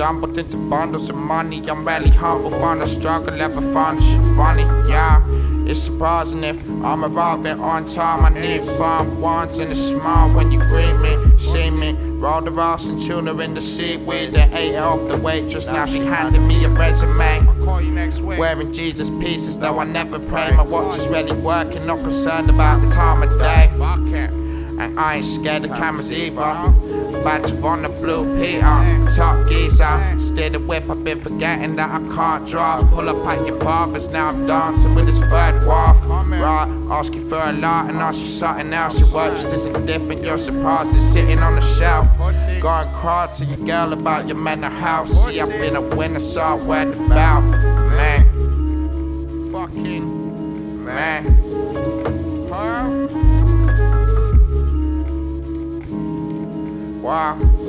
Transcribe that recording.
Stumbled into bundles of money. I'm really humble, find the struggle, ever find the shit funny. Yeah, it's surprising if I'm arriving on time. I need fun ones in the small when you greet me, see me. Roll the rice and tuna in the seaweed. They ate it off the waitress. Now she handed me a resume. I'll call you next week. Wearing Jesus pieces, though I never pray. My watch is really working, not concerned about the time of day. And I ain't scared of cameras either. Badge of the blue Peter, top geezer. Steer the whip, I've been forgetting that I can't drive. Pull up at your father's, now I'm dancing with his third wife. Right, ask you for a lot and ask you something else. Your work just isn't different, you're surprised it's sitting on the shelf. Go and cry to your girl about your mental health. See, I've been a winner, so I wear the belt. Man, Fucking. man. Wow.